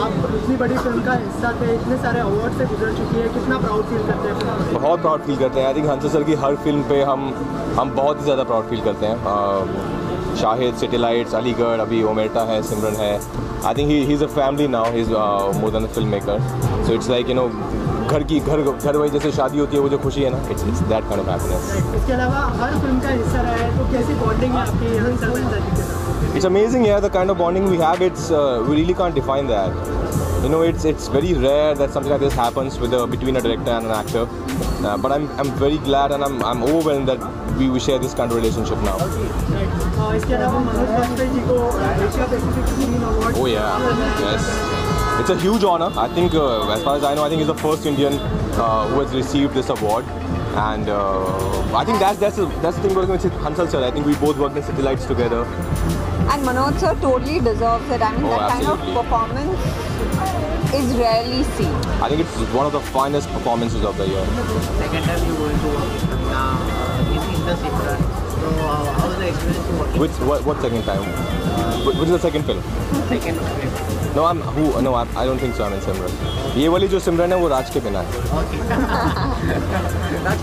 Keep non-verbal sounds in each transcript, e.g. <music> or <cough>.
आप इतनी बड़ी फ़िल्म का हिस्सा थे इतने सारे अवार्ड से गुजर चुकी है कितना प्राउड फील करते हैं बहुत प्राउड फील करते हैं। आई थिंक हंसा सर की हर फ़िल्म पे हम हम बहुत ही ज़्यादा प्राउड फील करते हैं। अ, शाहिद सिटीलाइट्स अलीगढ़ अभी ओमेटा है सिमरन है। I think he is a family now he is more than a film maker so it's like you know घर की घर घर वाली जैसे शादी होती है वो जो खुशी है ना it's it's that kind of happiness इसके अलावा हर फ़िल्म का हिस्सा रहा है तो कैसी बॉन्डिंग है आपकी? पंजाबी के साथ it's amazing yeah the kind of bonding we have. It's uh, we really can't define that. You know it's it's very rare that something like this happens with a, between a director and an actor. Uh, but I'm, I'm very glad and I'm, I'm overwhelmed that we, we share this kind of relationship now. Oh yeah. Yes. It's a huge honor. I think, uh, as far as I know, I think he's the first Indian uh, who has received this award. And uh, I think that's that's the, that's the thing working with Hansal sir. I think we both worked in City Lights together. And Manoj sir totally deserves it. I mean, Oh, that kind of absolutely. performance is rarely seen. I think it's one of the finest performances of the year. second time you going to work uh, in, in the Simran. So uh, how was the experience to working Which what, what second time? Which, which is the second film? second film? No, I'm who? No, I'm, I don't think so. I'm in Simran. ये वाली जो सिमरन है वो राज के बिना है <laughs>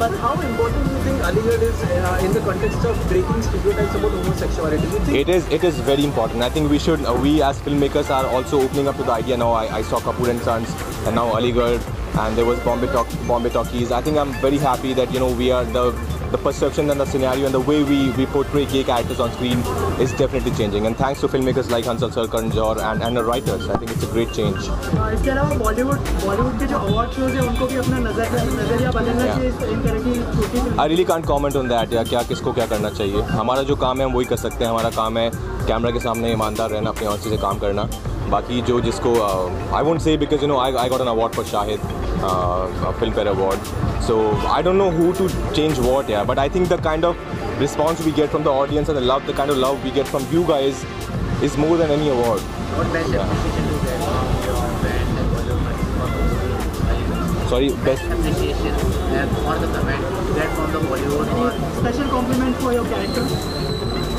But how important do you think Aligarh is uh, in the context of breaking stereotypes about homosexuality? Do you think It is it is very important. I think we should uh, we as filmmakers are also opening up to the idea now. I, I saw Kapoor and Sons and now Aligarh and there was Bombay Talk, Bombay Talkies. I think I'm very happy that you know we are the the perception and the scenario and the way we, we portray gay characters on screen is definitely changing. And thanks to filmmakers like Hansal Sir, Karan Johar and, and the writers, I think it's a great change. अ, इसके अलावा बॉलीवुड बॉलीवुड के जो award shows है उनको भी अपना नजर नजरिया बदलना Yeah. चाहिए इस- इन तरह की छोटी film I really can't comment on that या क्या किसको क्या करना चाहिए हमारा जो काम है हम वही कर सकते हैं हमारा काम है कैमरा के सामने ईमानदार रहना अपनी और से काम करना बाकी जो जिसको I won't say because you know I I got an award for Shahid Filmfare award so I don't know who to change what या but I think the kind of response we get from the audience and the love the kind of love we get from you guys is more than any award What best Yeah. appreciation you get from your friends and Bollywood? sorry best Appreciation and or the comment you get from the Bollywood or special compliment for your character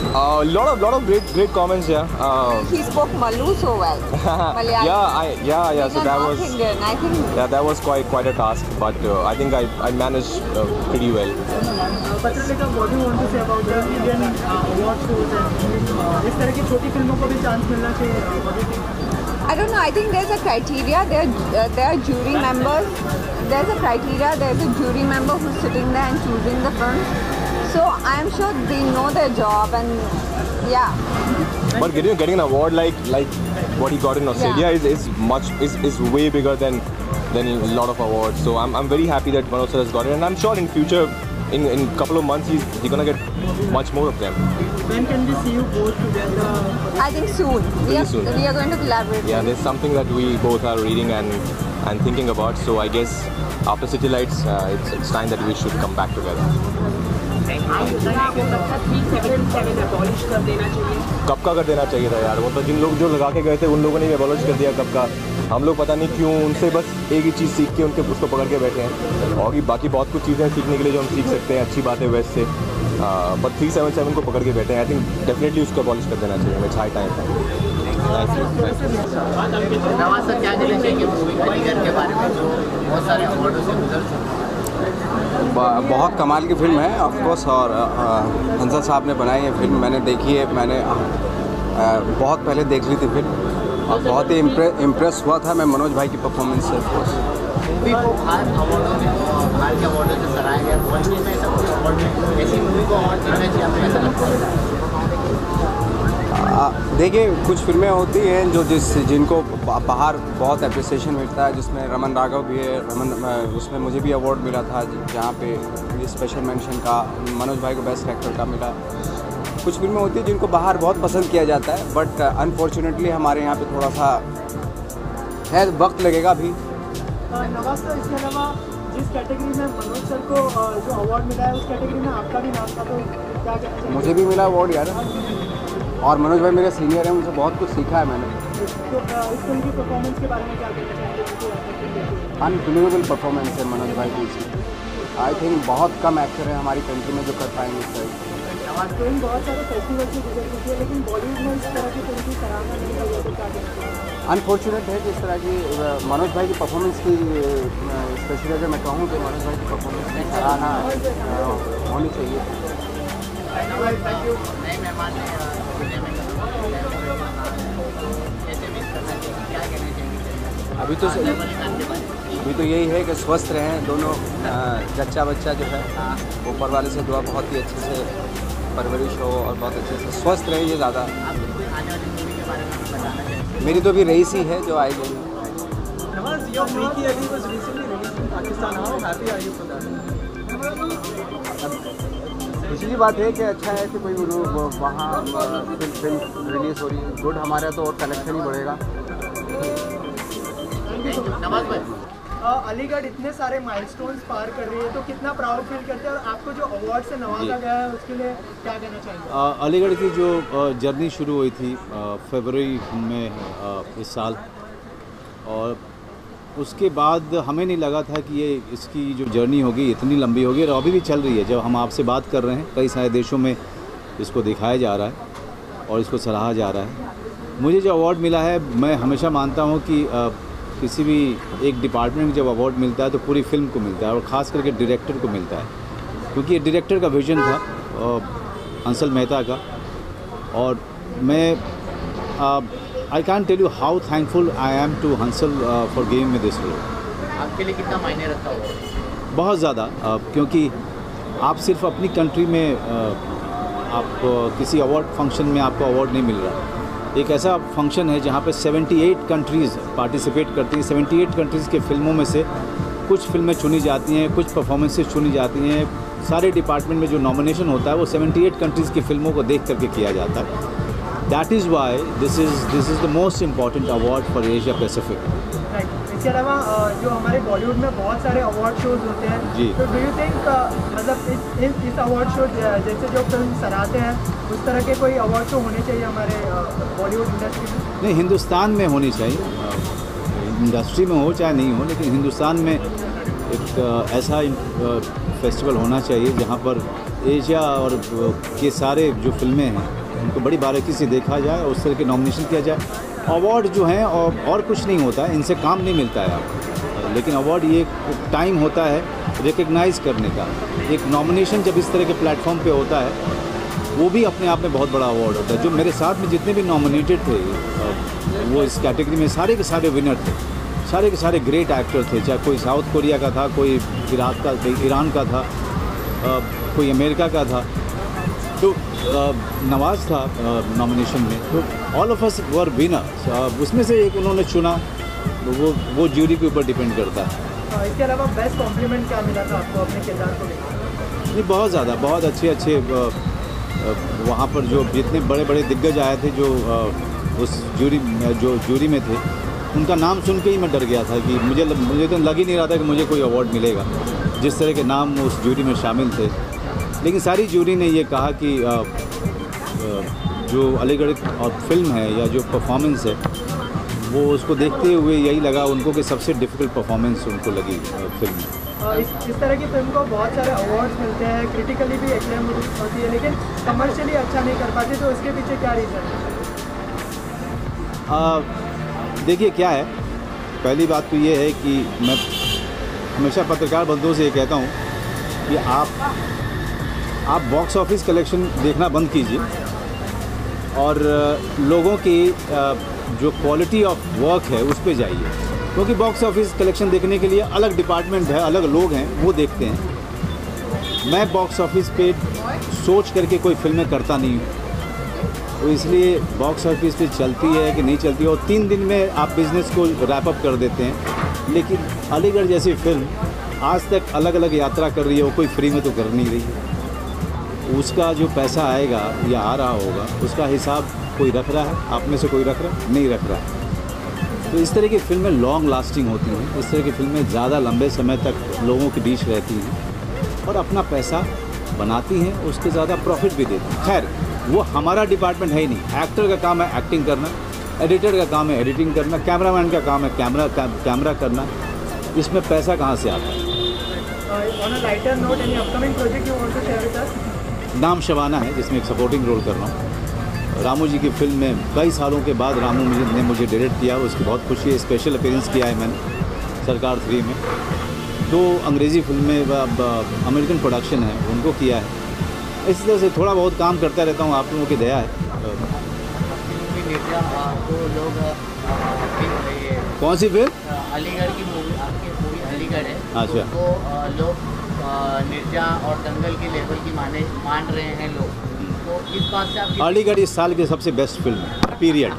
a uh, lot of lot of great great comments yeah uh, He spoke Malu so well. <laughs> Malayalam. yeah I yeah yeah so Being a that North was Indian, I think Yeah, that was quite quite a task, but uh, I think I, I managed uh, pretty well. Patralekha what you want to say about the Indian award shows and इस तरह की छोटी फिल्मों को भी chance मिलना चाहिए uh, what do you think? I don't know. I think there's a criteria. There, uh, there are jury members. There's a criteria. There's a jury member who's sitting there and choosing the film. So I'm sure they know their job, and yeah, But getting getting an award like like what he got in Australia Yeah. is, is much is, is way bigger than than a lot of awards. So I'm, I'm very happy that Manoj sir has got it, and I'm sure in future, in in couple of months, he's he's gonna get much more of them. When can we see you both together? I think soon. We Very are, soon. we are going to collaborate. Yeah, there's something that we both are reading and and thinking about. So I guess after City Lights, uh, it's it's time that we should come back together. कब का कर देना चाहिए था यार? वो तो जिन लोग जो लगा के गए थे, उन लोगों ने अबॉलिश कर दिया कब का। हम लोग पता नहीं क्यों उनसे बस एक ही चीज़ सीख के उनके उसको पकड़ के बैठे हैं। और बाकी बहुत कुछ चीज़ें हैं सीखने के लिए जो हम सीख सकते हैं, अच्छी बात है वेस्ट से। बट थ्री सेवन सेवन को पकड़ के बैठे हैं। आई थिंक डेफिनेटली उसको अबॉलिश कर देना चाहिए इट्स हाई टाइम जो बहुत सारे है। बहुत कमाल की फ़िल्म है ऑफकोर्स और हंसल साहब ने बनाई है फ़िल्म मैंने देखी है मैंने बहुत पहले देख ली थी फ़िल्म और बहुत ही इम्प्रे, इम्प्रेस हुआ था मैं मनोज भाई की परफॉर्मेंस से ऑफ़ देखिए कुछ फ़िल्में होती हैं जो जिस जिनको बाहर बहुत अप्रिसिएशन मिलता है जिसमें रमन राघव भी है रमन उसमें मुझे भी अवार्ड मिला था जहाँ पे ये स्पेशल मेंशन का मनोज भाई को बेस्ट एक्टर का मिला। कुछ फ़िल्में होती हैं जिनको बाहर बहुत पसंद किया जाता है बट अनफॉर्चुनेटली हमारे यहाँ पे थोड़ा सा है वक्त लगेगा अभी। नवाज़ सर इसके अलावा जिस कैटेगरी में मनोज सर को जो अवार्ड मिला है उस कैटेगरी में आपका भी नाम था तो क्या मुझे भी मिला अवार्ड यार। और मनोज भाई मेरे सीनियर हैं उनसे बहुत कुछ सीखा है मैंने। तो अ, फ़िल्म की परफॉर्मेंस के में? अनबिलीवेबल है मनोज भाई की। इसकी आई थिंक बहुत कम एक्टर हैं हमारी कंट्री में जो कर पाएँगे इस तरह की है में की की है अनफॉर्चुनेट है कि इस तरह की मनोज भाई की परफॉर्मेंस की स्पेशली अगर मैं कहूँ तो मनोज भाई की परफॉर्मेंस की सराहना होनी चाहिए। अभी तो अभी तो यही है कि स्वस्थ रहें, दोनों जच्चा बच्चा जो है, ऊपर वाले से दुआ बहुत ही अच्छे से परवरिश हो और बहुत अच्छे से स्वस्थ रहे, ये ज़्यादा। मेरी तो अभी रईस ही है जो आई गई खुशी की बात है कि अच्छा है कि कोई वहाँ फ़िल्म फ़िल्म रिलीज़ हो रही है। गुड हमारा तो और कलेक्शन ही बढ़ेगा। अलीगढ़ इतने सारे माइलस्टोन्स पार कर रही है तो कितना प्राउड फील करते हैं? और आपको जो अवार्ड से नवाजा गया है उसके लिए क्या कहना चाहेंगे? अ, अलीगढ़ की जो जर्नी शुरू हुई थी फरवरी में इस साल। और उसके बाद हमें नहीं लगा था कि ये इसकी जो जर्नी होगी इतनी लंबी होगी और अभी भी चल रही है। जब हम आपसे बात कर रहे हैं कई सारे देशों में इसको दिखाया जा रहा है और इसको सराहा जा रहा है। मुझे जो अवार्ड मिला है मैं हमेशा मानता हूँ कि अ, किसी भी एक डिपार्टमेंट में जब अवार्ड मिलता है तो पूरी फ़िल्म को मिलता है और ख़ास करके डायरेक्टर को मिलता है। क्योंकि ये डायरेक्टर का विजन था अ, हंसल मेहता का। और मैं I can tell you how thankful I am to Hansal for giving me this role आपके लिए कितना मायने रखता होगा? बहुत ज़्यादा अ, क्योंकि आप सिर्फ़ अपनी कंट्री में अ, आप अ, किसी अवार्ड फ़ंक्शन में आपको अवार्ड नहीं मिल रहा। एक ऐसा फ़ंक्शन है जहाँ पे 78 कंट्रीज़ पार्टिसिपेट करती हैं। 78 कंट्रीज़ के फ़िल्मों में से कुछ फ़िल्में चुनी जाती हैं कुछ परफॉर्मेंसेज चुनी जाती हैं। सारे डिपार्टमेंट में जो नॉमिनेशन होता है वो 78 कंट्रीज़ की फ़िल्मों को देख करके किया जाता है। That is why this is this is the most important award for Asia Pacific इसके अलावा जो हमारे बॉलीवुड में बहुत सारे अवार्ड शोज़ होते हैं जी। तो डू यू थिंक मतलब इस इस, अवार्ड शो जैसे जो फ़िल्म सराहते हैं उस तरह के कोई अवार्ड शो होने चाहिए हमारे बॉलीवुड इंडस्ट्री में? नहीं हिंदुस्तान में होनी चाहिए। इंडस्ट्री में हो चाहे नहीं हो लेकिन हिंदुस्तान में एक ऐसा फेस्टिवल होना चाहिए जहाँ पर एशिया और के सारे जो फ़िल्में हैं उनको बड़ी बारीकी से देखा जाए और उस तरह के नॉमिनेशन किया जाए। अवार्ड जो हैं और, और कुछ नहीं होता है इनसे काम नहीं मिलता है आपको। लेकिन अवार्ड ये एक टाइम होता है रिकग्नाइज करने का। एक नॉमिनेशन जब इस तरह के प्लेटफॉर्म पे होता है वो भी अपने आप में बहुत बड़ा अवार्ड होता है। जो मेरे साथ में जितने भी नॉमिनेटेड थे वो इस कैटेगरी में सारे के सारे विनर थे। सारे के सारे ग्रेट एक्टर थे चाहे कोई साउथ कोरिया का था कोई इराक का ईरान का था कोई अमेरिका का था। तो नवाज़ था नॉमिनेशन में। तो all of us were winner उसमें से एक उन्होंने चुना। तो वो वो ज्यूरी के ऊपर डिपेंड करता है। इसके अलावा बेस्ट कॉम्प्लीमेंट क्या मिला था आपको अपने किरदार को लेकर? नहीं बहुत ज़्यादा बहुत अच्छे अच्छे वहाँ पर जो जितने बड़े बड़े दिग्गज आए थे जो उस जूरी जो जूरी में थे उनका नाम सुन के ही मैं डर गया था कि मुझे मुझे तो लग ही नहीं रहा था कि मुझे कोई अवार्ड मिलेगा। जिस तरह के नाम उस जूरी में शामिल थे लेकिन सारी जूरी ने ये कहा कि अ, अ, जो अलीगढ़ और फ़िल्म है या जो परफॉर्मेंस है वो उसको देखते हुए यही लगा उनको कि सबसे डिफ़िकल्ट परफॉर्मेंस उनको लगी फ़िल्म में। इस इस तरह की फ़िल्म को बहुत सारे अवार्ड्स मिलते हैं क्रिटिकली भी एक्लेम होती है लेकिन कमर्शियली अच्छा नहीं कर पाती तो इसके पीछे क्या रीज़न है? देखिए क्या है पहली बात तो ये है कि मैं हमेशा पत्रकार बंधुओं से ये कहता हूँ कि आप आप बॉक्स ऑफ़िस कलेक्शन देखना बंद कीजिए। और लोगों की जो क्वालिटी ऑफ़ वर्क है उस पर जाइए। क्योंकि बॉक्स ऑफ़िस कलेक्शन देखने के लिए अलग डिपार्टमेंट है, अलग लोग हैं, वो देखते हैं। मैं बॉक्स ऑफ़िस पे सोच करके कोई फ़िल्में करता नहीं हूँ। तो इसलिए बॉक्स ऑफ़िस पे चलती है कि नहीं चलती है, और तीन दिन में आप बिज़नेस को रैप अप कर देते हैं। लेकिन अलीगढ़ जैसी फ़िल्म आज तक अलग अलग यात्रा कर रही है, वो कोई फ्री में तो कर नहीं रही है। उसका जो पैसा आएगा, या आ रहा होगा, उसका हिसाब कोई रख रहा है? आप में से कोई रख रहा है? नहीं रख रहा है। तो इस तरह की फ़िल्में लॉन्ग लास्टिंग होती हैं। इस तरह की फ़िल्में ज़्यादा लंबे समय तक लोगों के बीच रहती हैं और अपना पैसा बनाती हैं, उसके ज़्यादा प्रॉफिट भी देती हैं। खैर, वो हमारा डिपार्टमेंट है ही नहीं। एक्टर का काम है एक्टिंग करना एडिटर का काम है एडिटिंग करना कैमरामैन का काम है कैमरा कैमरा करना। इसमें पैसा कहाँ से आता है? Uh? नाम शबाना है जिसमें एक सपोर्टिंग रोल कर रहा हूँ। रामू जी की फ़िल्म में कई सालों के बाद रामू ने मुझे डायरेक्ट किया उसकी बहुत खुशी है। स्पेशल अपीयरेंस किया है मैंने सरकार थ्री में। दो अंग्रेज़ी फ़िल्में व- ब- अमेरिकन प्रोडक्शन है उनको किया है। इस तरह से थोड़ा बहुत काम करता रहता हूँ आप लोगों की दया है। कौन सी फ़िल्म अलीगढ़ की मूवी आपकी मूवी अलीगढ़ है। अच्छा। तो लोग निर्जा और दंगल के लेवल की माने मान रहे हैं लोग। तो इस बात से आप अलीगढ़ इस साल की सबसे बेस्ट फ़िल्म है पीरियड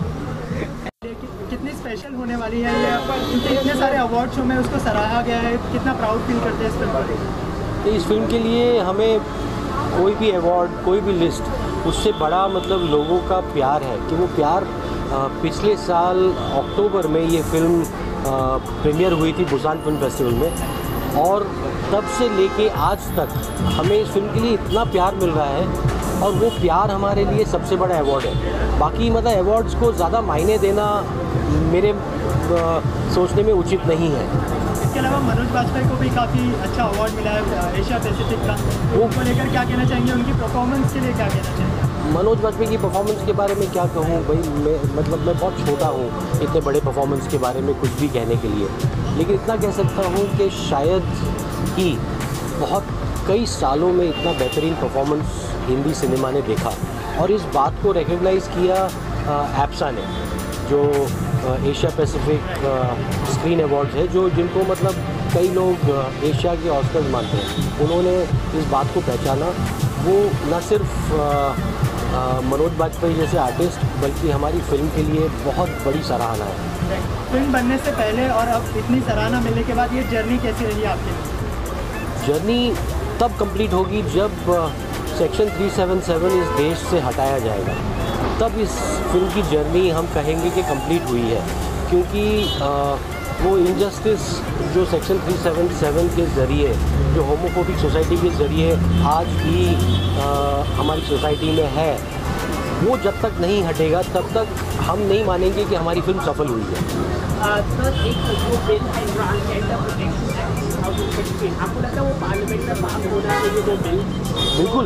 कितनी स्पेशल होने वाली है? ये क्योंकि इतने सारे अवार्ड शो में उसको सराहा गया है। कितना प्राउड फील करते हैं इस फ़िल्म पर तो इस फ़िल्म के लिए हमें कोई भी अवार्ड कोई भी लिस्ट उससे बड़ा मतलब लोगों का प्यार है कि वो प्यार पिछले साल अक्टूबर में ये फ़िल्म प्रीमियर हुई थी बुसान फ़िल्म फेस्टिवल में। और तब से लेके आज तक हमें इस फ़िल्म के लिए इतना प्यार मिल रहा है और वो प्यार हमारे लिए सबसे बड़ा अवार्ड है। बाकी मतलब अवार्ड्स को ज़्यादा मायने देना मेरे अ, सोचने में उचित नहीं है। इसके अलावा मनोज बाजपेयी को भी काफ़ी अच्छा अवार्ड मिला है एशिया पैसिफिक का। तो उनको लेकर क्या कहना चाहेंगे? उनकी परफॉर्मेंस के लिए क्या कहना चाहेंगे? मनोज वाजपेयी की परफॉर्मेंस के बारे में क्या कहूँ? भाई मैं मतलब मैं बहुत छोटा हूँ इतने बड़े परफॉर्मेंस के बारे में कुछ भी कहने के लिए। लेकिन इतना कह सकता हूँ कि शायद ही बहुत कई सालों में इतना बेहतरीन परफॉर्मेंस हिंदी सिनेमा ने देखा और इस बात को रिकग्नाइज़ किया एप्सा ने, जो एशिया पैसिफिक स्क्रीन अवार्ड्स है, जो जिनको मतलब कई लोग एशिया के ऑस्कर्स मानते हैं। उन्होंने इस बात को पहचाना। वो न सिर्फ़ मनोज बाजपेयी जैसे आर्टिस्ट बल्कि हमारी फ़िल्म के लिए बहुत बड़ी सराहना है। फ़िल्म बनने से पहले और अब इतनी सराहना मिलने के बाद ये जर्नी कैसी रही आपके? लिए जर्नी तब कंप्लीट होगी जब सेक्शन 377 इस देश से हटाया जाएगा। तब इस फ़िल्म की जर्नी हम कहेंगे कि कंप्लीट हुई है क्योंकि अ, वो इनजस्टिस जो सेक्शन 377 के ज़रिए जो होमोफोबिक सोसाइटी के ज़रिए आज भी हमारी सोसाइटी में है वो जब तक नहीं हटेगा तब तक हम नहीं मानेंगे कि हमारी फ़िल्म सफल हुई है। सर एक जो बिल ट्रांसजेंडर प्रोटेक्शन आपको लगता वो पार्लियामेंट में पास होना चाहिए वो बिल बिल्कुल।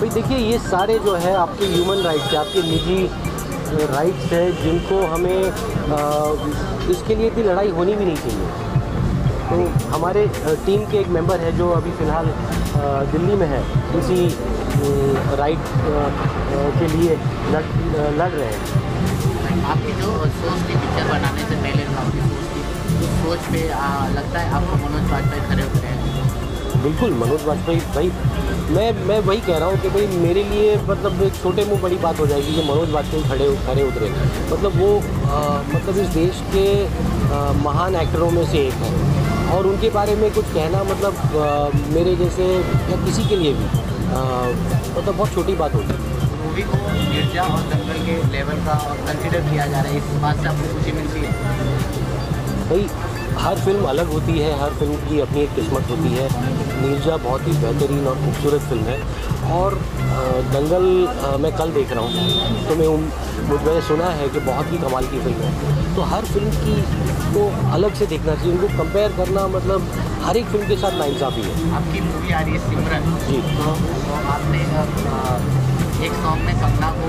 भाई देखिए ये सारे जो है आपके ह्यूमन राइट्स है आपके निजी राइट्स है जिनको हमें अ, इसके लिए इतनी लड़ाई होनी भी नहीं चाहिए। तो हमारे टीम के एक मेंबर है जो अभी फ़िलहाल दिल्ली में है इसी अ, राइट के लिए लड़ लड़ रहे हैं। आपकी जो सोच थी पिक्चर बनाने से पहले जो आपकी सोच थी उस सोच पे आ, लगता है आपको मनोज वाजपेयी खड़े उतरे हैं? बिल्कुल मनोज वाजपेयी भाई मैं मैं वही कह रहा हूँ कि भाई मेरे लिए मतलब एक छोटे मुँह बड़ी बात हो जाएगी कि मनोज वाजपेयी खड़े खड़े उतरे। मतलब वो आ, मतलब इस देश के आ, महान एक्टरों में से एक है। और उनके बारे में कुछ कहना मतलब आ, मेरे जैसे या किसी के लिए भी। आ, तो बहुत छोटी बात होगी। मूवी को गिरजा और दंगल के लेवल का कंसिडर किया जा रहा है इस बात से आपको खुशी मिलती है? भाई हर फ़िल्म अलग होती है हर फ़िल्म की अपनी एक किस्मत होती है। नीरजा बहुत ही बेहतरीन और खूबसूरत फ़िल्म है। और दंगल मैं कल देख रहा हूँ। तो मैं मैंने सुना है कि बहुत ही कमाल की फ़िल्म है। तो हर फ़िल्म की को अलग से देखना चाहिए। उनको कंपेयर करना मतलब हर एक फ़िल्म के साथ नाइंसाफ़ी है आपकी मूवी आ रही है सिमरन। जी। तो तो आपने एक सॉन्ग में कंगना को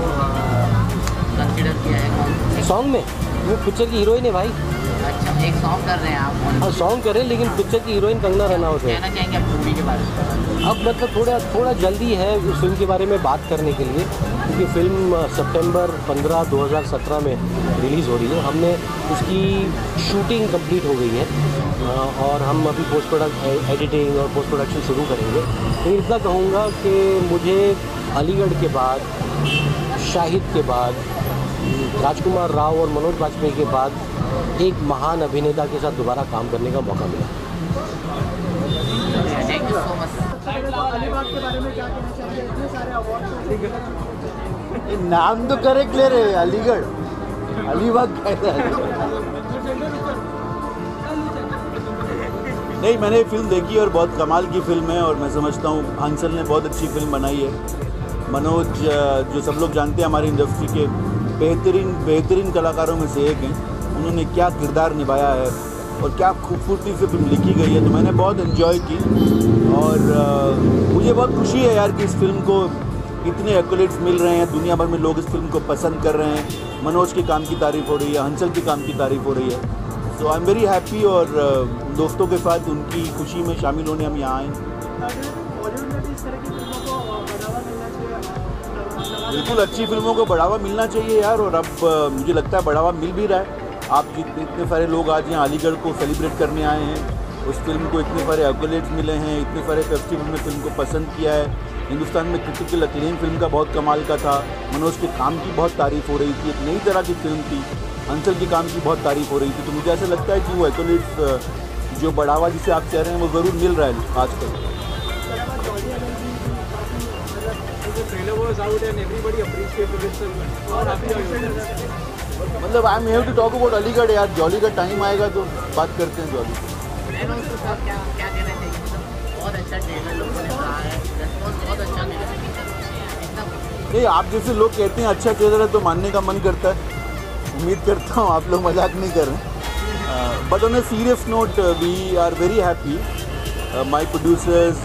कंसिडर किया है? सॉन्ग में? वो पिक्चर की हीरोइन है भाई। अच्छा एक सॉन्ग कर रहे हैं आप। हाँ सॉन्ग करें लेकिन पिक्चर की हीरोइन कंगना रनौत है। कहना चाहेंगे आप मूवी के बारे में। अब मतलब थोड़ा थोड़ा जल्दी है उस फ़िल्म के बारे में बात करने के लिए क्योंकि फ़िल्म सितंबर 15 2017 में रिलीज़ हो रही है। हमने उसकी शूटिंग कंप्लीट हो गई है और हम अभी पोस्ट प्रोडक्ट एडिटिंग और पोस्ट प्रोडक्शन शुरू करेंगे। लेकिन इतना कहूँगा कि मुझे अलीगढ़ के बाद शाहिद के बाद राजकुमार राव और मनोज वाजपेयी के बाद एक महान अभिनेता के साथ दोबारा काम करने का मौका मिला। Thank you so much Alibaug के बारे में क्या कहना चाहिए इतने सारे अवार्ड ये नाम तो करेक्ट ले रहे हैं अलीगढ़। अलीबाग नहीं मैंने ये फ़िल्म देखी और बहुत कमाल की फ़िल्म है और मैं समझता हूँ हंसल ने बहुत अच्छी फ़िल्म बनाई है। मनोज जो सब लोग जानते हैं हमारी इंडस्ट्री के बेहतरीन बेहतरीन कलाकारों में से एक हैं। उन्होंने क्या किरदार निभाया है और क्या खूबसूरती से फ़िल्म लिखी गई है तो मैंने बहुत इन्जॉय की। और मुझे बहुत खुशी है यार कि इस फ़िल्म को इतने एक्लेट्स मिल रहे हैं, दुनिया भर में लोग इस फ़िल्म को पसंद कर रहे हैं। मनोज के काम की तारीफ़ हो रही है, हंसल के काम की तारीफ़ हो रही है। So I am very happy और दोस्तों के साथ उनकी खुशी में शामिल होने हम यहाँ आए। बिल्कुल अच्छी फ़िल्मों को बढ़ावा मिलना चाहिए यार, और अब मुझे लगता है बढ़ावा मिल भी रहा है। आप जितने इतने सारे लोग आज यहाँ अलीगढ़ को सेलिब्रेट करने आए हैं। उस फ़िल्म को इतने सारे एक्लेट्स मिले हैं, इतने सारे फेस्टिवल में फ़िल्म को पसंद किया है। हिंदुस्तान में क्रिटिकल अक्लेम फ़िल्म का बहुत कमाल का था। मनोज के काम की बहुत तारीफ़ हो रही थी, एक नई तरह की फ़िल्म थी। अंचल के काम की बहुत तारीफ़ हो रही थी। तो मुझे ऐसा लगता है कि वो एक्लेट्स जो बढ़ावा जिसे आप कह रहे हैं, वो ज़रूर मिल रहा है आजकल The trailer was out and everybody appreciated happy? मतलब I am here to talk about Aligarh यार जॉली का टाइम आएगा तो बात करते हैं जॉली मतलब बहुत अच्छा अच्छा नहीं आप जैसे लोग कहते हैं अच्छा ट्रेलर है तो मानने का मन करता है। उम्मीद करता हूँ आप लोग मज़ाक नहीं कर रहे but on a serious note we are very happy my producers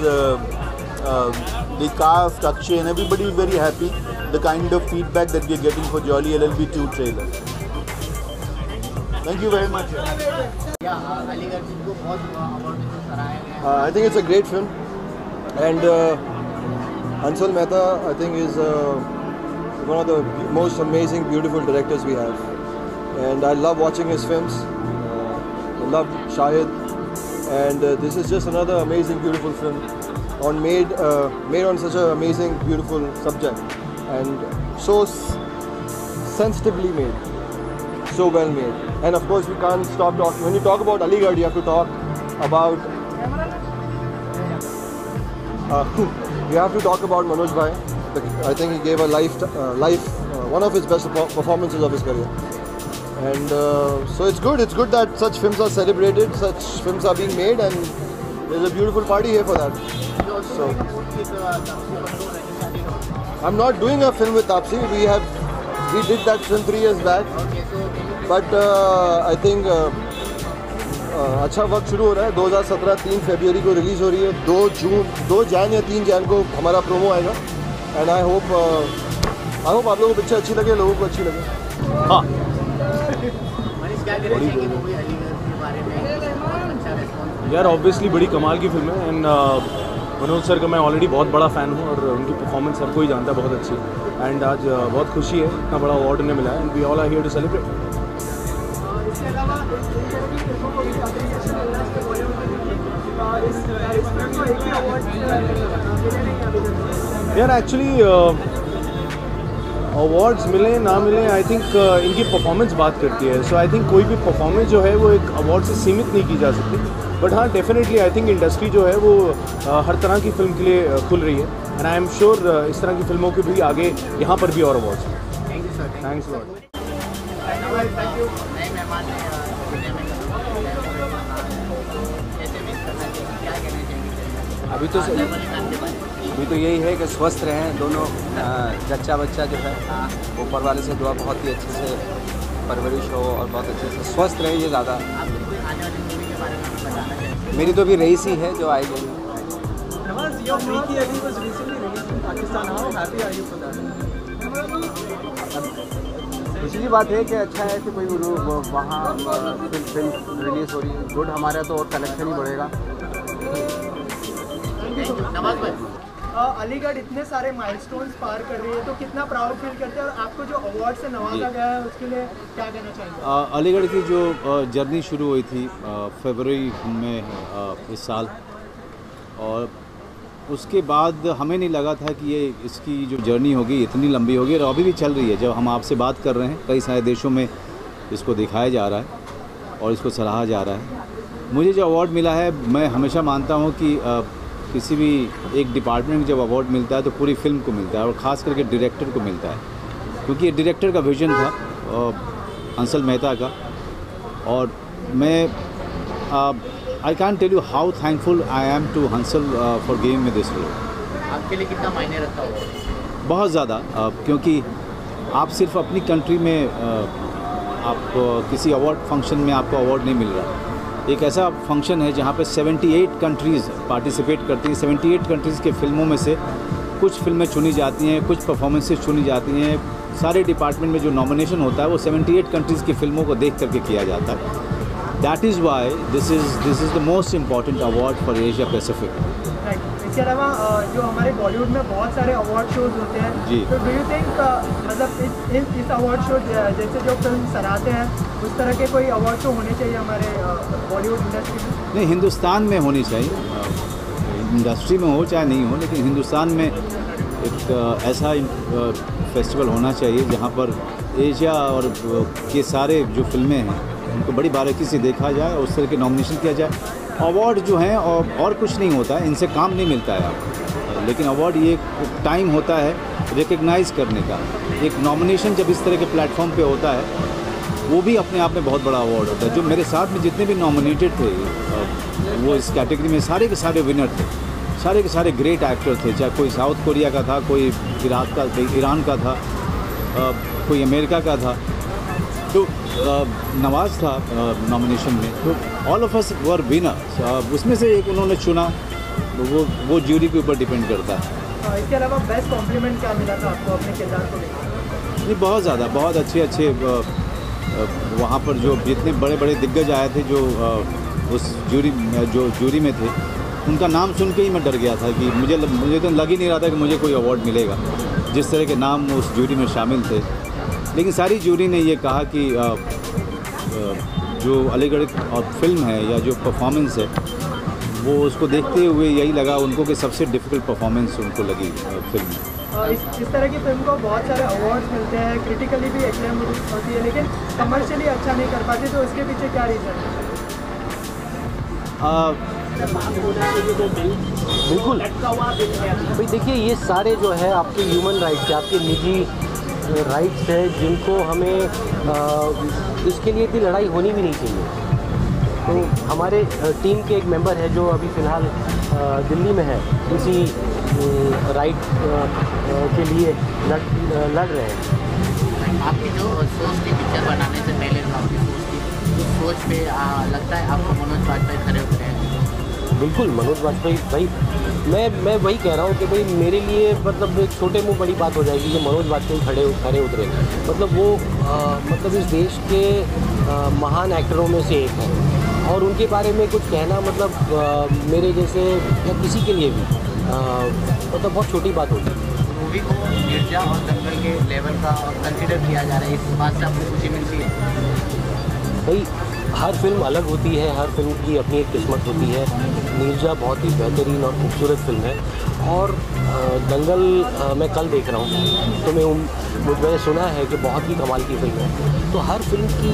Vikas Akshay everybody is very happy. the kind of feedback that we're getting for Jolly LLB 2 trailer. Thank you very much. Uh, I think it's a great film and uh, Ansel Mehta I think is uh, one of the most amazing beautiful directors we have and I love watching his films. Uh, I love Shahid and uh, this is just another amazing beautiful film on made uh, made on such an amazing beautiful subject and so sensitively made, so well made. And of course, we can't stop talking. When you talk about Aligarh, you have to talk about uh, <laughs> we have to talk about Manoj Bhai. I think he gave a life, uh, life uh, one of his best performances of his career. And uh, so it's good. It's good that such films are celebrated, such films are being made, and there's a beautiful party here for that. So I'm not doing a film with Tapsi. We have we did that film three years back, but uh, I think. Uh, uh, अच्छा वक्त शुरू हो रहा है। 2017 तीन फरवरी को release हो रही है। दो जून दो जैन या तीन जैन को हमारा प्रोमो आएगा। And I hope I hope आप लोगों को पिक्चर अच्छी लगे लोगों को अच्छी लगे। हाँ। अच्छा यार ऑब्वियसली बड़ी कमाल की फ़िल्म है। एंड मनोज सर का मैं ऑलरेडी बहुत बड़ा फ़ैन हूँ और उनकी परफॉर्मेंस हर ही जानता है बहुत अच्छी। एंड आज बहुत खुशी है, इतना बड़ा अवार्ड उन्हें मिला है। And we all are here to celebrate यार एक्चुअली अवार्ड्स मिले, ना मिले आई थिंक इनकी परफॉर्मेंस बात करती है। सो आई थिंक कोई भी परफॉर्मेंस जो है, वो एक अवार्ड से सीमित नहीं की जा सकती। बट हाँ डेफिनेटली आई थिंक इंडस्ट्री जो है वो हर तरह की फ़िल्म के लिए खुल रही है। एंड आई एम श्योर इस तरह की फ़िल्मों के भी आगे यहाँ पर भी और awards thank you sir thanks lot अभी तो अभी तो यही है कि स्वस्थ रहें दोनों जच्चा बच्चा जो है ऊपर वाले से दुआ बहुत ही अच्छे से परवरिश हो और बहुत अच्छे से स्वस्थ रहे ये ज़्यादा। बारे में बताना चाहेंगे मेरी तो अभी रईस ही है जो आई गई? खुशी की बात है कि अच्छा है कि कोई वहाँ फ़िल्म फ़िल्म रिलीज़ हो रही है। गुड हमारा तो और कलेक्शन ही बढ़ेगा। अलीगढ़ इतने सारे माइलस्टोन्स पार कर रही है तो कितना प्राउड फील करते हैं? और आपको जो अवार्ड से नवाजा गया है उसके लिए क्या कहना चाहेंगे? अलीगढ़ की जो जर्नी शुरू हुई थी फरवरी में इस साल। और उसके बाद हमें नहीं लगा था कि ये इसकी जो जर्नी होगी इतनी लंबी होगी और अभी भी चल रही है। जब हम आपसे बात कर रहे हैं कई सारे देशों में इसको दिखाया जा रहा है और इसको सराहा जा रहा है। मुझे जो अवार्ड मिला है मैं हमेशा मानता हूँ कि किसी भी एक डिपार्टमेंट में जब अवार्ड मिलता है तो पूरी फ़िल्म को मिलता है और ख़ास करके डायरेक्टर को मिलता है। क्योंकि ये डायरेक्टर का विजन था अ, हंसल मेहता का। और मैं I can tell you how thankful I am to Hansal for game me this role आपके लिए कितना मायने रखता होगा बहुत ज़्यादा अ, क्योंकि आप सिर्फ़ अपनी कंट्री में अ, आप अ, किसी अवार्ड फ़ंक्शन में आपको अवार्ड नहीं मिल रहा। एक ऐसा फ़ंक्शन है जहाँ पे 78 कंट्रीज़ पार्टिसिपेट करती हैं। 78 कंट्रीज़ के फ़िल्मों में से कुछ फ़िल्में चुनी जाती हैं, कुछ परफॉर्मेंसेज चुनी जाती हैं। सारे डिपार्टमेंट में जो नॉमिनेशन होता है, वो 78 कंट्रीज़ की फ़िल्मों को देख करके किया जाता है। That is why this is this is the most important award for Asia Pacific. इसके अलावा जो हमारे बॉलीवुड में बहुत सारे अवार्ड शोज़ होते हैं जी। तो डू यू थिंक मतलब इस इस, इस अवार्ड शो जैसे जो फ़िल्म सराहते हैं उस तरह के कोई अवार्ड शो होने चाहिए हमारे बॉलीवुड इंडस्ट्री में? नहीं हिंदुस्तान में होनी चाहिए। इंडस्ट्री में हो चाहे नहीं हो लेकिन हिंदुस्तान में एक ऐसा फेस्टिवल होना चाहिए जहाँ पर एशिया और के सारे जो फ़िल्में हैं उनको बड़ी बारीकी से देखा जाए और उस तरह के नॉमिनेशन किया जाए। अवार्ड जो हैं और, और कुछ नहीं होता है इनसे काम नहीं मिलता है आपको। लेकिन अवार्ड ये एक टाइम होता है रिकग्नाइज करने का। एक नॉमिनेशन जब इस तरह के प्लेटफॉर्म पे होता है वो भी अपने आप में बहुत बड़ा अवार्ड होता है। जो मेरे साथ में जितने भी नॉमिनेटेड थे वो इस कैटेगरी में सारे के सारे विनर थे। सारे के सारे ग्रेट एक्टर थे चाहे कोई साउथ कोरिया का था कोई इराक का ईरान का था कोई अमेरिका का था। तो नवाज़ था नॉमिनेशन में। तो all of us were winner उसमें से एक उन्होंने चुना। तो वो वो ज्यूरी के ऊपर डिपेंड करता है। इसके अलावा बेस्ट कॉम्प्लीमेंट क्या मिला था आपको अपने किरदार को लेकर? नहीं बहुत ज़्यादा बहुत अच्छे अच्छे वहाँ पर जो जितने बड़े बड़े दिग्गज आए थे जो उस जूरी जो जूरी में थे उनका नाम सुन के ही मैं डर गया था कि मुझे मुझे तो लग ही नहीं रहा था कि मुझे कोई अवार्ड मिलेगा। जिस तरह के नाम उस जूरी में शामिल थे लेकिन सारी जूरी ने ये कहा कि अ, अ, जो अलीगढ़ और फ़िल्म है या जो परफॉर्मेंस है वो उसको देखते हुए यही लगा उनको कि सबसे डिफ़िकल्ट परफॉर्मेंस उनको लगी फ़िल्म में। इस इस तरह की फ़िल्म को बहुत सारे अवार्ड्स मिलते हैं क्रिटिकली भी एक्लेम होती है लेकिन कमर्शियली अच्छा नहीं कर पाते तो इसके पीछे क्या रीज़न है? बिल्कुल। भाई देखिए ये सारे जो है आपके ह्यूमन राइट्स है आपके निजी राइट्स हैं जिनको हमें अ, इसके लिए इतनी लड़ाई होनी भी नहीं चाहिए। तो हमारे टीम के एक मेंबर है जो अभी फ़िलहाल दिल्ली में है। इसी राइट के लिए लड़ लड़ रहे हैं। आपकी जो सोच थी पिक्चर बनाने से पहले आपकी सोच थी उस सोच पे आ, लगता है आपको मनोज वाजपेयी खड़े उतरे। हैं बिल्कुल मनोज वाजपेयी भाई मैं मैं वही कह रहा हूँ कि भाई मेरे लिए मतलब एक छोटे मुँह बड़ी बात हो जाएगी कि मनोज वाजपेयी खड़े खड़े उतरे। मतलब वो आ, मतलब इस देश के आ, महान एक्टरों में से एक है। और उनके बारे में कुछ कहना मतलब आ, मेरे जैसे या किसी के लिए भी आ, मतलब बहुत छोटी बात होगी मूवी को मिर्ज़ा और दंगल के लेवल का कंसिडर किया जा रहा है इस बात से आपको खुशी मिलती है? भाई हर फ़िल्म अलग होती है हर फ़िल्म की अपनी एक किस्मत होती है। नीरजा बहुत ही बेहतरीन और खूबसूरत फ़िल्म है। और दंगल मैं कल देख रहा हूँ तो मैं मुझ मैंने सुना है कि बहुत ही कमाल की फ़िल्म है। तो हर फ़िल्म की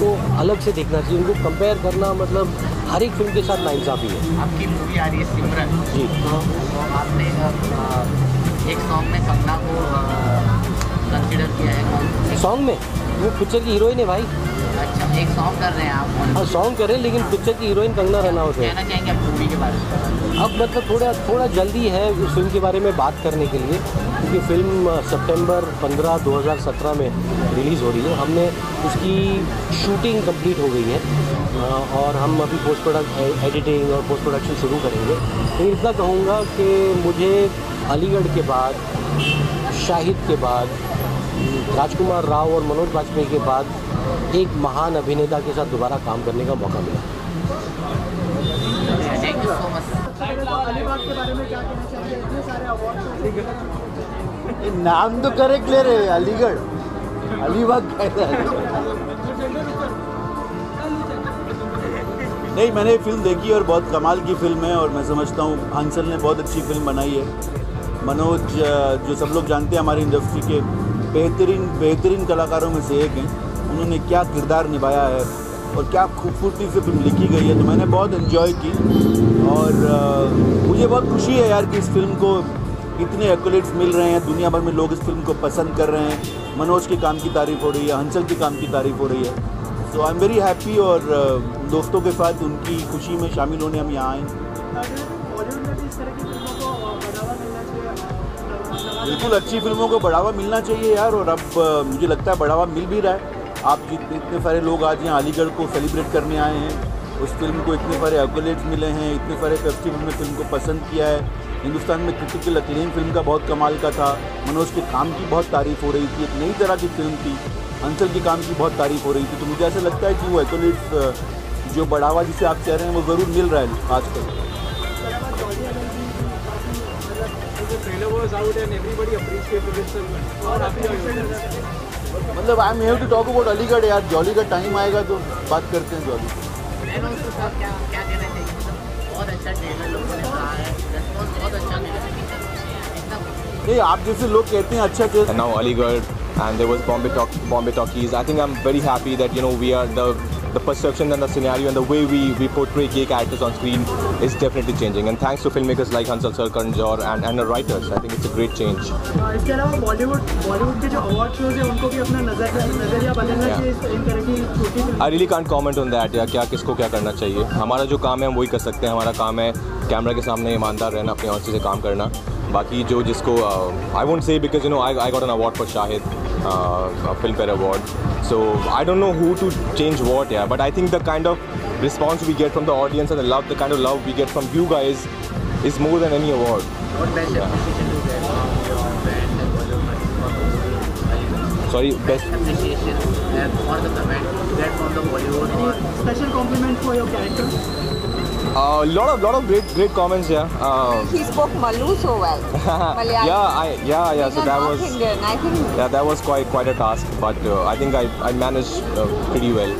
को अलग से देखना चाहिए उनको कंपेयर करना मतलब हर एक फ़िल्म के साथ नाइंसाफ़ी है आपकी मूवी आ रही है सिमरन। जी। तो तो आपने एक सॉन्ग में कंगना को कंसिडर किया है? सॉन्ग में? वो पिक्चर की हीरोइन है भाई। अच्छा एक सॉन्ग कर रहे हैं आप। हाँ सॉन्ग करें लेकिन पिक्चर की हीरोइन कंगना रनौत है। कहना चाहेंगे आप मूवी के बारे में। अब मतलब थोड़ा थोड़ा जल्दी है उस फ़िल्म के बारे में बात करने के लिए क्योंकि फ़िल्म सितंबर 15 2017 में रिलीज़ हो रही है। हमने उसकी शूटिंग कंप्लीट हो गई है और हम अभी पोस्ट प्रोडक्ट एडिटिंग और पोस्ट प्रोडक्शन शुरू करेंगे। लेकिन इतना कहूँगा कि मुझे अलीगढ़ के बाद शाहिद के बाद राजकुमार राव और मनोज वाजपेयी के बाद एक महान अभिनेता के साथ दोबारा काम करने का मौका मिला। Thank you so much Alibaug के बारे में क्या कहना चाहिए इतने सारे अवार्ड ये नाम तो करेक्ट ले रहे हैं अलीगढ़। अलीबाग कैसा है। नहीं मैंने ये फ़िल्म देखी और बहुत कमाल की फ़िल्म है और मैं समझता हूँ हंसल ने बहुत अच्छी फ़िल्म बनाई है। मनोज जो सब लोग जानते हैं हमारी इंडस्ट्री के बेहतरीन बेहतरीन कलाकारों में से एक हैं। उन्होंने क्या किरदार निभाया है और क्या खूबसूरती से फ़िल्म लिखी गई है तो मैंने बहुत इन्जॉय की। और मुझे बहुत खुशी है यार कि इस फ़िल्म को इतने एक्लेट्स मिल रहे हैं, दुनिया भर में लोग इस फ़िल्म को पसंद कर रहे हैं। मनोज के काम की तारीफ़ हो रही है, हंसल के काम की तारीफ़ हो रही है। So I am very happy और दोस्तों के साथ उनकी खुशी में शामिल होने हम यहाँ आए। बिल्कुल अच्छी फ़िल्मों को बढ़ावा मिलना चाहिए यार, और अब मुझे लगता है बढ़ावा मिल भी रहा है। आप जितने इतने सारे लोग आज यहाँ अलीगढ़ को सेलिब्रेट करने आए हैं। उस फ़िल्म को इतने सारे अकोलेट्स मिले हैं, इतने सारे फेस्टिवल में फ़िल्म को पसंद किया है। हिंदुस्तान में क्रिटिकल अक्लेम फ़िल्म का बहुत कमाल का था। मनोज के काम की बहुत तारीफ़ हो रही थी, एक नई तरह की फ़िल्म थी। अंचल के काम की बहुत तारीफ़ हो रही थी। तो मुझे ऐसा लगता है कि वो एकोलेट्स जो बढ़ावा जिसे आप कह रहे हैं, वो ज़रूर मिल रहा है आजकल। आर मतलब I am here to talk about Aligarh यार जॉली का टाइम आएगा तो बात करते हैं जॉली मैंने क्या क्या कहना चाहिए? मतलब बहुत अच्छा अच्छा है नहीं आप जैसे लोग कहते हैं अच्छा now Aligarh and there was Bombay Talk, Bombay Talkies. I think I'm very happy that you know we are the the perception and the scenario and the way we, we portray gay characters on screen is definitely changing. And thanks to filmmakers like Hansal Sir, Karan Johar, and, and the writers, I think it's a great change. अ, इसके अलावा बॉलीवुड बॉलीवुड के जो award shows है उनको भी अपना नजर नजरिया बदलना Yeah. चाहिए इस- इन तरह की छोटी film I really can't comment on that या क्या किसको क्या करना चाहिए हमारा जो काम है हम वही कर सकते हैं हमारा काम है कैमरा के सामने ईमानदार रहना अपनी और से काम करना बाकी जो जिसको I won't say because you know I I got an award for Shahid Filmfare award so I don't know who to change what या but I think the kind of response we get from the audience and the love the kind of love we get from you guys is more than any award और best appreciation to get from your brand sorry best appreciation and for the comment you get from the Bollywood or special compliment for your Character Uh, lot of lot of great great comments yeah uh, He spoke Malu so well. <laughs> Malayalam. yeah I yeah yeah He's so a that North was Indian. I think Yeah, that was quite quite a task, but uh, I think I, I managed uh, pretty well.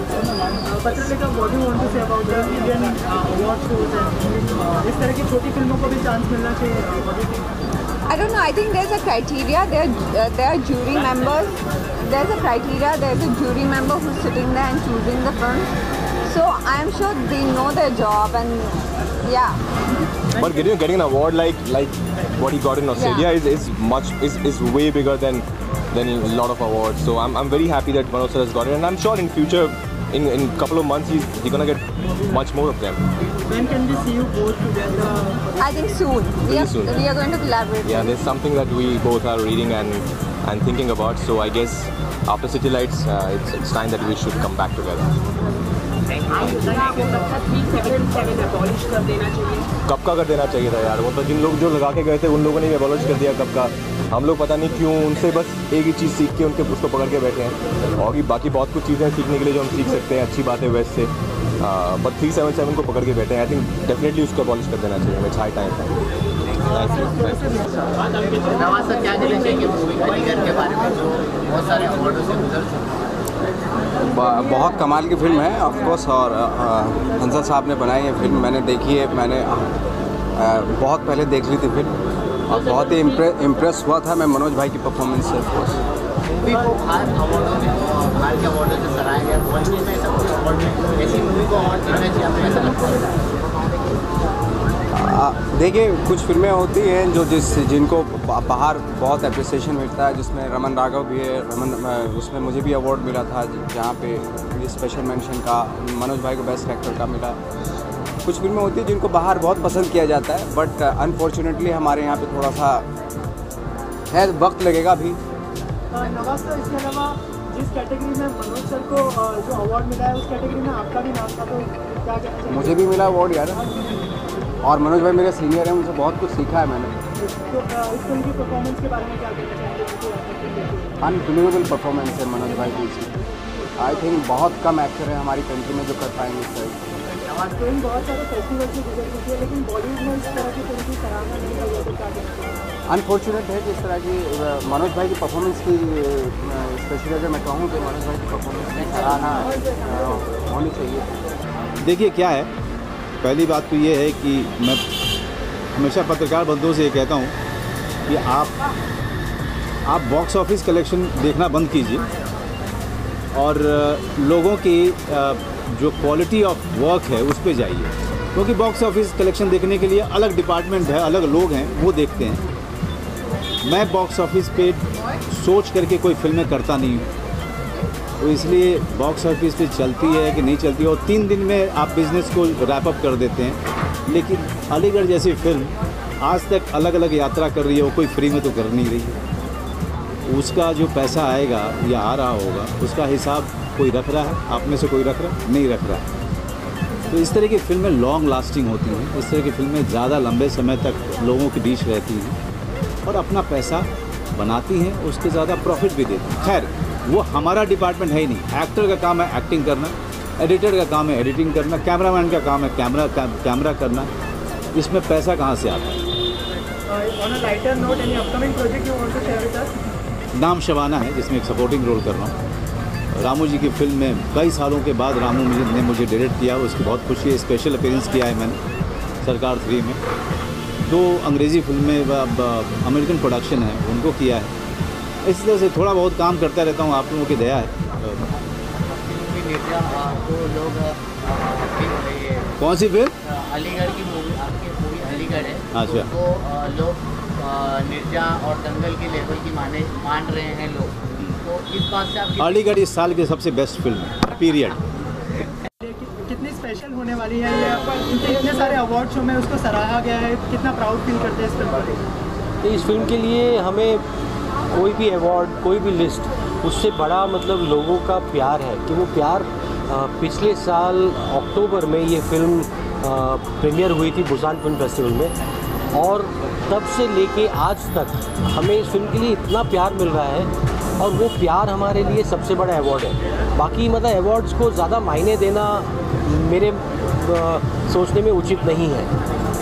Patralekha what do want to say about the Indian award shows and इस तरह की छोटी फिल्मों को भी chance मिलना चाहिए uh, what do you think? I don't know. I think there's a criteria. There, uh, there are jury members. There's a criteria. There's a jury member who's sitting there and choosing the film. So I'm sure they know their job, and yeah. But getting getting an award like like what he got in Australia is, is much is, is way bigger than than a lot of awards. So I'm, I'm very happy that Manoj sir has got it, and I'm sure in future, in in couple of months, he's he's gonna get much more of them. When can we see you both together? I think soon. We Very are, soon. we are going to collaborate. Yeah, there's something that we both are reading and and thinking about. So I guess after City Lights, uh, it's it's time that we should come back together. कब का कर देना चाहिए था यार? वो तो जिन लोग जो लगा के गए थे, उन लोगों ने अबॉलिश कर दिया कब का। हम लोग पता नहीं क्यों उनसे बस एक ही चीज़ सीख के उनके उसको पकड़ के बैठे हैं। और भी बाकी बहुत कुछ चीज़ें सीखने के लिए जो हम सीख सकते हैं, अच्छी बात है वेस्ट से बट थ्री सेवन सेवन को पकड़ के बैठे हैं। आई थिंक डेफिनेटली उसको अबॉलिश कर देना चाहिए इट्स हाई टाइम सर, क्या कहना चाहिए? बहुत सारे से गुजर है। बहुत कमाल की फ़िल्म है ऑफकोर्स और हंसल साहब ने बनाई है फ़िल्म मैंने देखी है मैंने बहुत पहले देख ली थी फ़िल्म और बहुत ही इम्प्रे, इम्प्रेस हुआ था मैं मनोज भाई की परफॉर्मेंस से ऑफकोर्स बाहर के देखिए कुछ फ़िल्में होती हैं जो जिस जिनको बाहर बहुत अप्रिसिएशन मिलता है जिसमें रमन राघव भी है रमन उसमें मुझे भी अवार्ड मिला था जहाँ पे ये स्पेशल मेंशन का मनोज भाई को बेस्ट एक्टर का मिला। कुछ फ़िल्में होती हैं जिनको बाहर बहुत पसंद किया जाता है बट अनफॉर्चुनेटली हमारे यहाँ पे थोड़ा सा है वक्त लगेगा अभी। नवाज़ सर इसके अलावा जिस कैटेगरी में मनोज सर को जो अवार्ड मिला है उस कैटेगरी में आपका भी नाम था तो क्या मुझे भी मिला अवार्ड यार। और मनोज भाई मेरे सीनियर हैं, उनसे बहुत कुछ सीखा है मैंने। की के में? अनबिलीवेबल परफॉर्मेंस है मनोज भाई की। आई थिंक बहुत कम एक्टर हैं हमारी कंट्री में जो कर पाएँगे इस तरह की में की की अनफॉर्चुनेट है कि इस तरह की मनोज भाई की परफॉर्मेंस की स्पेशली अगर मैं कहूँ तो मनोज भाई की परफॉर्मेंस की सराहना होनी चाहिए। देखिए क्या है पहली बात तो ये है कि मैं हमेशा पत्रकार बंधुओं से ये कहता हूँ कि आप आप बॉक्स ऑफ़िस कलेक्शन देखना बंद कीजिए और लोगों की जो क्वालिटी ऑफ़ वर्क है उस पर जाइए। क्योंकि बॉक्स ऑफ़िस कलेक्शन देखने के लिए अलग डिपार्टमेंट है, अलग लोग हैं, वो देखते हैं। मैं बॉक्स ऑफ़िस पे सोच करके कोई फ़िल्में करता नहीं हूँ। तो इसलिए बॉक्स ऑफ़िस पे चलती है कि नहीं चलती है, और तीन दिन में आप बिज़नेस को रैप अप कर देते हैं। लेकिन अलीगढ़ जैसी फ़िल्म आज तक अलग अलग यात्रा कर रही है वो कोई फ्री में तो कर नहीं रही है। उसका जो पैसा आएगा, या आ रहा होगा, उसका हिसाब कोई रख रहा है? आप में से कोई रख रहा नहीं रख रहा है। तो इस तरह की फ़िल्में लॉन्ग लास्टिंग होती हैं। इस तरह की फ़िल्में ज़्यादा लंबे समय तक लोगों के बीच रहती हैं, और अपना पैसा बनाती हैं, उसके ज़्यादा प्रॉफिट भी देती हैं। खैर वो हमारा डिपार्टमेंट है ही नहीं। एक्टर का काम है एक्टिंग करना एडिटर का काम है एडिटिंग करना कैमरामैन का काम है कैमरा कैमरा करना। इसमें पैसा कहाँ से आता है? Uh? नाम शबाना है जिसमें एक सपोर्टिंग रोल कर रहा हूँ। रामू जी की फ़िल्म में कई सालों के बाद रामू मुझे ने मुझे डायरेक्ट किया उसकी बहुत खुशी है स्पेशल अपीयरेंस किया है मैंने सरकार थ्री में। दो अंग्रेज़ी फ़िल्में अमेरिकन प्रोडक्शन है उनको किया है। इसी तरह से थोड़ा बहुत काम करता रहता हूँ आप लोगों की दया है। कौन सी फ़िल्म? अलीगढ़ की मूवी आपकी मूवी अलीगढ़ है। अच्छा। तो लोग निर्जा और दंगल के लेवल की माने मान रहे हैं लोग। तो इस बात से आप अलीगढ़ इस साल की सबसे बेस्ट फ़िल्म है पीरियड कितनी स्पेशल होने वाली है? ये इतने सारे अवार्ड शो में उसको सराहा गया है। कितना प्राउड फील करते हैं इस फ़िल्म पर तो इस फ़िल्म के लिए हमें कोई भी अवार्ड कोई भी लिस्ट उससे बड़ा मतलब लोगों का प्यार है कि वो प्यार पिछले साल अक्टूबर में ये फ़िल्म प्रीमियर हुई थी बुसान फ़िल्म फेस्टिवल में और तब से लेके आज तक हमें इस फ़िल्म के लिए इतना प्यार मिल रहा है और वो प्यार हमारे लिए सबसे बड़ा अवार्ड है। बाकी मतलब अवार्ड्स को ज़्यादा मायने देना मेरे सोचने में उचित नहीं है।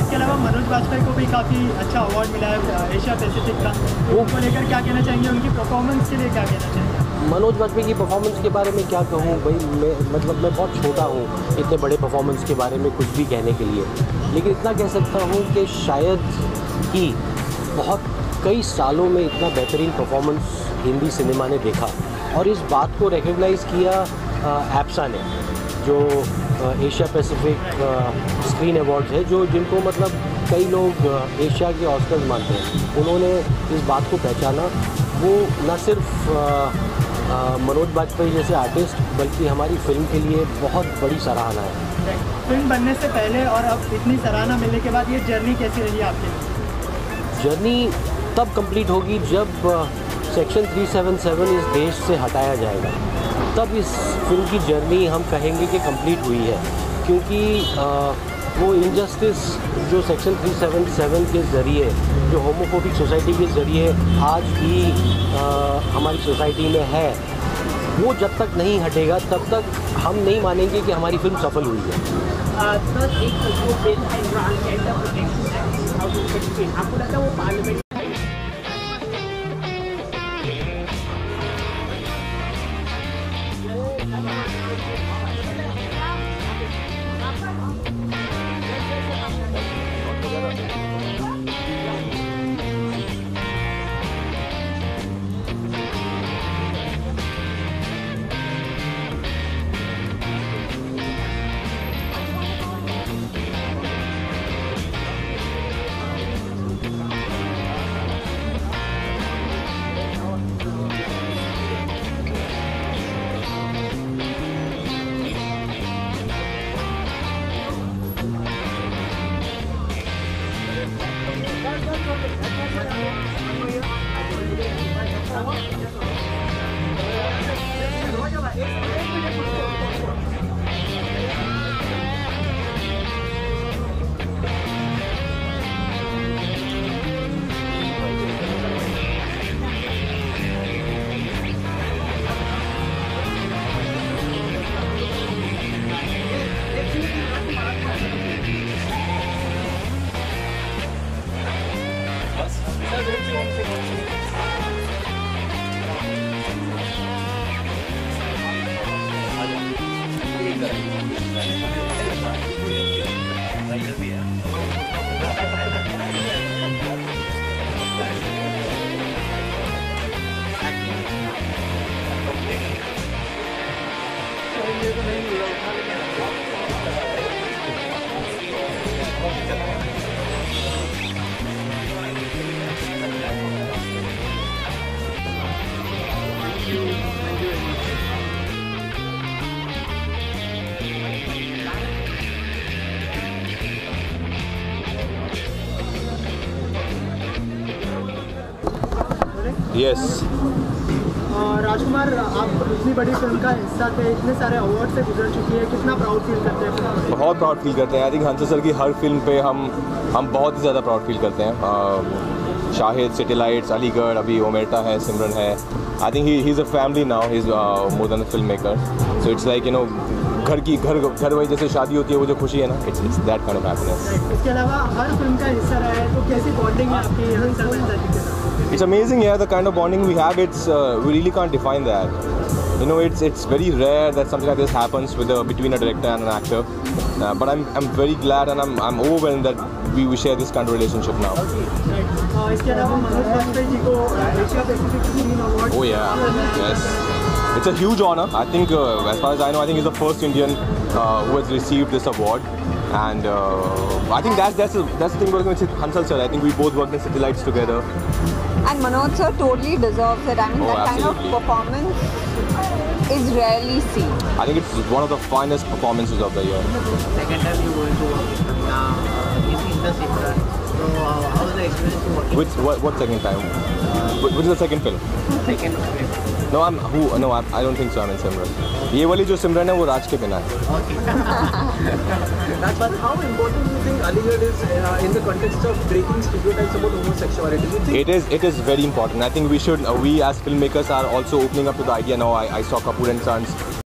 इसके अलावा मनोज वाजपेयी को भी काफ़ी अच्छा अवार्ड मिला है एशिया पैसिफिक का। वो उनको लेकर क्या कहना चाहेंगे? उनकी परफॉर्मेंस के लिए क्या कहना चाहेंगे? मनोज वाजपेयी की परफॉर्मेंस के बारे में क्या कहूँ? भाई, मैं मतलब मैं बहुत छोटा हूँ इतने बड़े परफॉर्मेंस के बारे में कुछ भी कहने के लिए। लेकिन इतना कह सकता हूँ कि शायद ही बहुत कई सालों में इतना बेहतरीन परफॉर्मेंस हिंदी सिनेमा ने देखा। और इस बात को रिकग्नाइज़ किया एप्सा ने, जो एशिया पैसिफिक स्क्रीन अवार्ड्स है जो जिनको मतलब कई लोग एशिया के ऑस्कर्स मानते हैं। उन्होंने इस बात को पहचाना। वो न सिर्फ़ मनोज वाजपेयी जैसे आर्टिस्ट बल्कि हमारी फ़िल्म के लिए बहुत बड़ी सराहना है। फ़िल्म बनने से पहले और अब इतनी सराहना मिलने के बाद ये जर्नी कैसी रही आपके? जर्नी तब कंप्लीट होगी जब सेक्शन 377 इस देश से हटाया जाएगा। तब इस फ़िल्म की जर्नी हम कहेंगे कि कंप्लीट हुई है क्योंकि अ, वो इनजस्टिस जो सेक्शन 377 के ज़रिए जो होमोफोबिक सोसाइटी के ज़रिए आज भी अ, हमारी सोसाइटी में है वो जब तक नहीं हटेगा तब तक हम नहीं मानेंगे कि हमारी फ़िल्म सफल हुई है। है आपको लगता है वो पार्लियामेंट अ, राजकुमार आप इतनी बड़ी फ़िल्म का हिस्सा थे इतने सारे अवार्ड से गुजर चुकी है कितना प्राउड फील करते हैं बहुत प्राउड फील करते हैं। आई थिंक हंसा सर की हर फ़िल्म पे हम हम बहुत ही ज़्यादा प्राउड फील करते हैं। अ, शाहिद सिटीलाइट्स अलीगढ़ अभी ओमेटा है सिमरन है। I think he is a family now he is more than a film maker so it's like you know घर की घर घर में जैसे शादी होती है वो जो खुशी है ना इट्स इसके अलावा हर फ़िल्म का हिस्सा रहा है तो कैसी बॉन्डिंग आपकी इट्स अमेजिंग यार the kind of bonding we have it's we really can't define that you know it's it's very rare that something this happens with between a director and an actor but I I am very glad and I I am overwhelmed that we we share this kind of relationship now okay right इसके It's a huge honor. I think, uh, as far as I know, I think he's the first Indian uh, who has received this award. And uh, I think that's that's the, that's the thing working with Hansal sir. I think we both worked in City Lights together. And Manoj sir totally deserves it. I mean, Oh, that kind of performance is rarely seen. I think it's one of the finest performances of the year. Second time you going to work in, in the Simran. So uh, how was the experience to working? Which what, what second time? Wh- Which is the second film? Second film. No, I'm who? No, I'm, I don't think so. I'm in Simran. ये वाली जो सिमरन है वो राज के बिना है. <laughs> But how important do you think Aligarh is uh, in the context of breaking stereotypes about homosexuality? Do you think It is it is very important. I think we should uh, we as filmmakers are also opening up to the idea now. I, I saw Kapoor and Sons